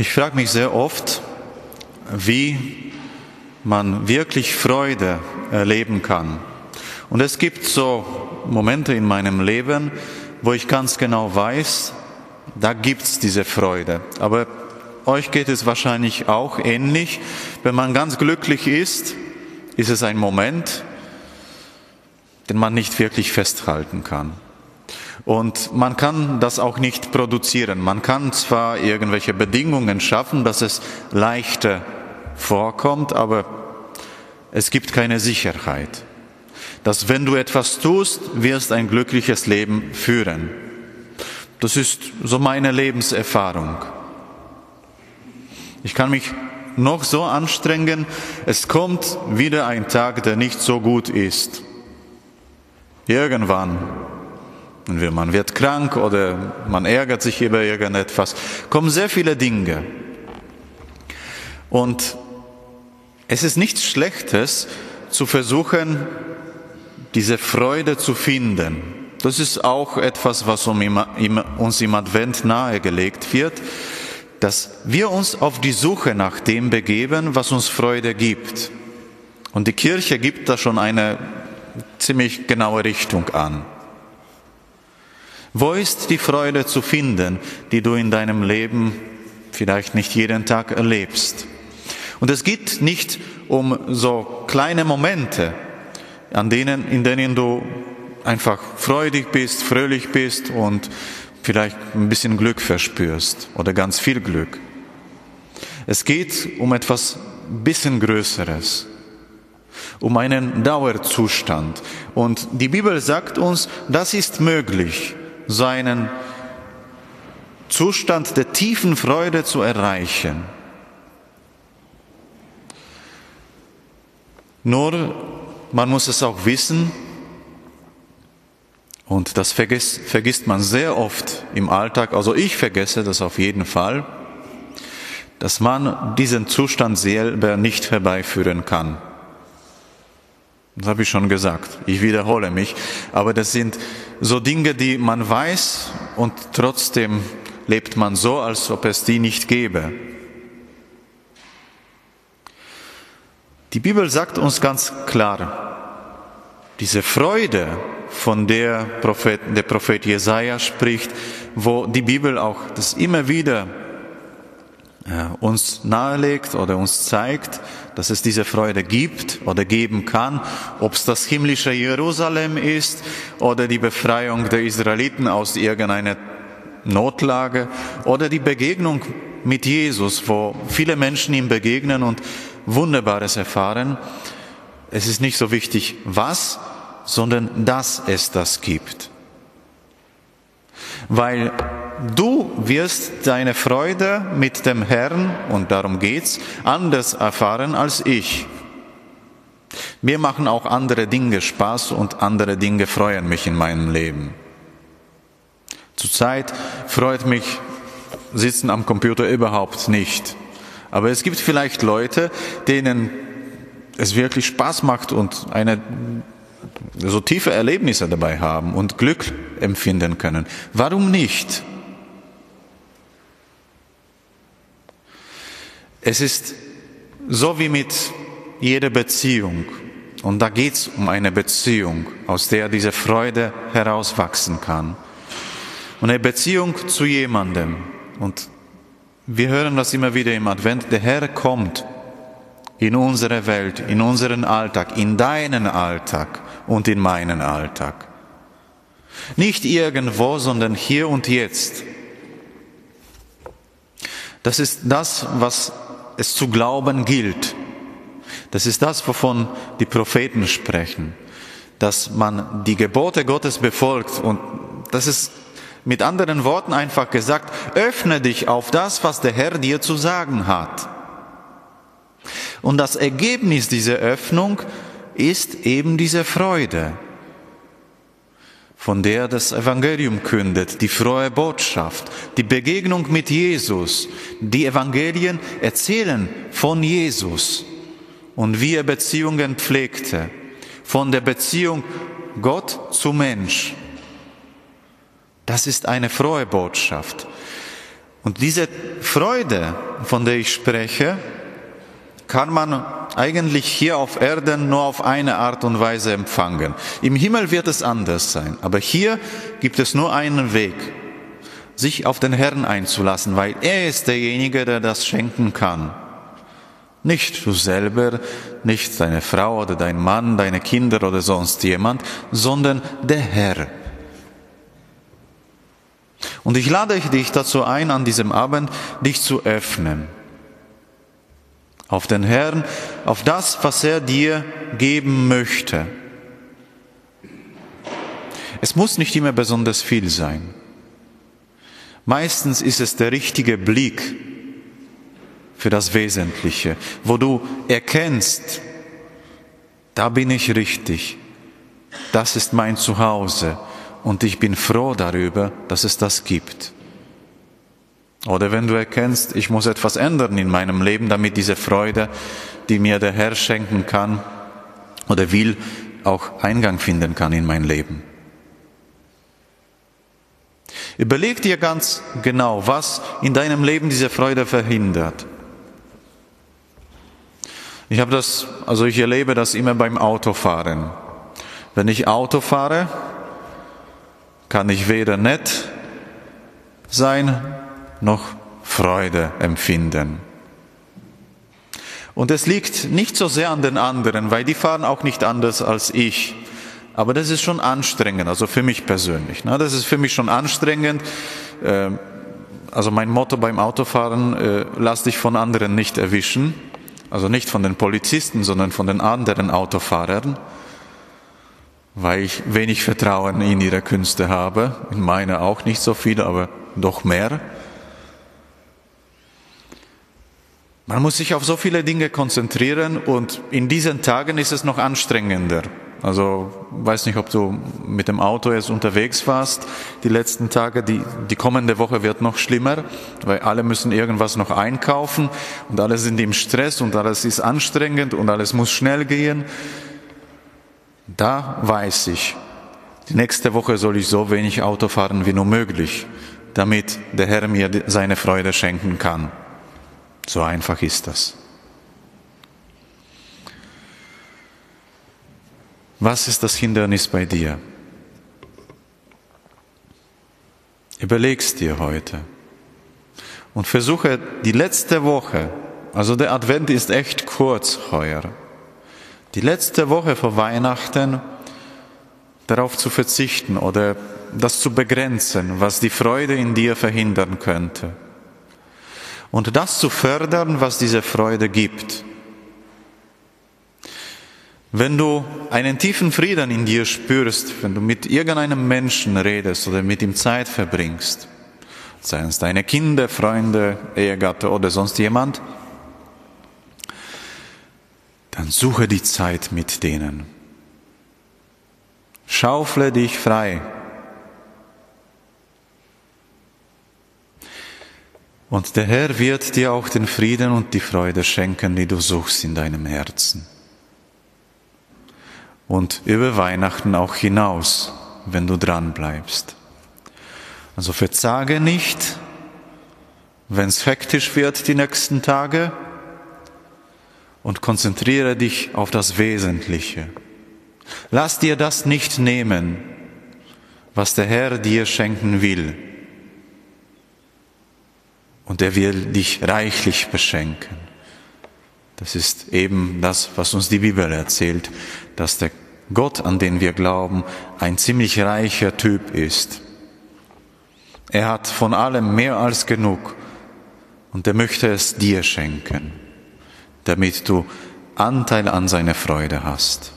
Ich frage mich sehr oft, wie man wirklich Freude erleben kann. Und es gibt so Momente in meinem Leben, wo ich ganz genau weiß, da gibt's diese Freude. Aber euch geht es wahrscheinlich auch ähnlich. Wenn man ganz glücklich ist, ist es ein Moment, den man nicht wirklich festhalten kann. Und man kann das auch nicht produzieren. Man kann zwar irgendwelche Bedingungen schaffen, dass es leichter vorkommt, aber es gibt keine Sicherheit, dass wenn du etwas tust, wirst ein glückliches Leben führen. Das ist so meine Lebenserfahrung. Ich kann mich noch so anstrengen, es kommt wieder ein Tag, der nicht so gut ist. Irgendwann man wird krank oder man ärgert sich über irgendetwas. Kommen sehr viele Dinge. Und es ist nichts Schlechtes zu versuchen, diese Freude zu finden. Das ist auch etwas, was uns im Advent nahegelegt wird, dass wir uns auf die Suche nach dem begeben, was uns Freude gibt. Und die Kirche gibt da schon eine ziemlich genaue Richtung an. Wo ist die Freude zu finden, die du in deinem Leben vielleicht nicht jeden Tag erlebst? Und es geht nicht um so kleine Momente, an denen, in denen du einfach freudig bist, fröhlich bist und vielleicht ein bisschen Glück verspürst oder ganz viel Glück. Es geht um etwas bisschen Größeres, um einen Dauerzustand. Und die Bibel sagt uns, das ist möglich seinen Zustand der tiefen Freude zu erreichen. Nur, man muss es auch wissen, und das vergisst, vergisst man sehr oft im Alltag, also ich vergesse das auf jeden Fall, dass man diesen Zustand selber nicht herbeiführen kann. Das habe ich schon gesagt. Ich wiederhole mich. Aber das sind so Dinge, die man weiß und trotzdem lebt man so, als ob es die nicht gäbe. Die Bibel sagt uns ganz klar, diese Freude, von der Prophet, der Prophet Jesaja spricht, wo die Bibel auch das immer wieder uns nahelegt oder uns zeigt, dass es diese Freude gibt oder geben kann, ob es das himmlische Jerusalem ist oder die Befreiung der Israeliten aus irgendeiner Notlage oder die Begegnung mit Jesus, wo viele Menschen ihm begegnen und Wunderbares erfahren. Es ist nicht so wichtig, was, sondern dass es das gibt. Weil du wirst deine Freude mit dem Herrn, und darum geht's, anders erfahren als ich. Mir machen auch andere Dinge Spaß und andere Dinge freuen mich in meinem Leben. Zurzeit freut mich Sitzen am Computer überhaupt nicht. Aber es gibt vielleicht Leute, denen es wirklich Spaß macht und eine so tiefe Erlebnisse dabei haben und Glück empfinden können. Warum nicht? Es ist so wie mit jeder Beziehung. Und da geht es um eine Beziehung, aus der diese Freude herauswachsen kann. Und eine Beziehung zu jemandem. Und wir hören das immer wieder im Advent. Der Herr kommt in unsere Welt, in unseren Alltag, in deinen Alltag und in meinen Alltag. Nicht irgendwo, sondern hier und jetzt. Das ist das, was es zu glauben gilt. Das ist das, wovon die Propheten sprechen, dass man die Gebote Gottes befolgt und das ist mit anderen Worten einfach gesagt, öffne dich auf das, was der Herr dir zu sagen hat. Und das Ergebnis dieser Öffnung ist eben diese Freude von der das Evangelium kündet, die frohe Botschaft, die Begegnung mit Jesus. Die Evangelien erzählen von Jesus und wie er Beziehungen pflegte, von der Beziehung Gott zu Mensch. Das ist eine frohe Botschaft. Und diese Freude, von der ich spreche, kann man eigentlich hier auf Erden nur auf eine Art und Weise empfangen. Im Himmel wird es anders sein, aber hier gibt es nur einen Weg, sich auf den Herrn einzulassen, weil er ist derjenige, der das schenken kann. Nicht du selber, nicht deine Frau oder dein Mann, deine Kinder oder sonst jemand, sondern der Herr. Und ich lade dich dazu ein, an diesem Abend dich zu öffnen. Auf den Herrn, auf das, was er dir geben möchte. Es muss nicht immer besonders viel sein. Meistens ist es der richtige Blick für das Wesentliche, wo du erkennst, da bin ich richtig, das ist mein Zuhause und ich bin froh darüber, dass es das gibt. Oder wenn du erkennst, ich muss etwas ändern in meinem Leben, damit diese Freude, die mir der Herr schenken kann oder will, auch Eingang finden kann in mein Leben. Überleg dir ganz genau, was in deinem Leben diese Freude verhindert. Ich habe das, also ich erlebe das immer beim Autofahren. Wenn ich Auto fahre, kann ich weder nett sein noch Freude empfinden. Und es liegt nicht so sehr an den anderen, weil die fahren auch nicht anders als ich. Aber das ist schon anstrengend, also für mich persönlich. Ne? Das ist für mich schon anstrengend. Ähm, also mein Motto beim Autofahren, äh, lass dich von anderen nicht erwischen. Also nicht von den Polizisten, sondern von den anderen Autofahrern weil ich wenig Vertrauen in ihre Künste habe, in meine auch nicht so viel, aber doch mehr. Man muss sich auf so viele Dinge konzentrieren und in diesen Tagen ist es noch anstrengender. Also weiß nicht, ob du mit dem Auto jetzt unterwegs warst. Die letzten Tage, die, die kommende Woche wird noch schlimmer, weil alle müssen irgendwas noch einkaufen und alle sind im Stress und alles ist anstrengend und alles muss schnell gehen. Da weiß ich, die nächste Woche soll ich so wenig Auto fahren wie nur möglich, damit der Herr mir seine Freude schenken kann. So einfach ist das. Was ist das Hindernis bei dir? Überlegst dir heute und versuche die letzte Woche, also der Advent ist echt kurz heuer, die letzte Woche vor Weihnachten darauf zu verzichten oder das zu begrenzen, was die Freude in dir verhindern könnte. Und das zu fördern, was diese Freude gibt. Wenn du einen tiefen Frieden in dir spürst, wenn du mit irgendeinem Menschen redest oder mit ihm Zeit verbringst, seien es deine Kinder, Freunde, Ehegatte oder sonst jemand, dann suche die Zeit mit denen. Schaufle dich frei. Und der Herr wird dir auch den Frieden und die Freude schenken, die du suchst in deinem Herzen. Und über Weihnachten auch hinaus, wenn du dran bleibst. Also verzage nicht, wenn es hektisch wird die nächsten Tage, und konzentriere dich auf das Wesentliche. Lass dir das nicht nehmen, was der Herr dir schenken will. Und er will dich reichlich beschenken. Das ist eben das, was uns die Bibel erzählt, dass der Gott, an den wir glauben, ein ziemlich reicher Typ ist. Er hat von allem mehr als genug und er möchte es dir schenken damit du Anteil an seiner Freude hast.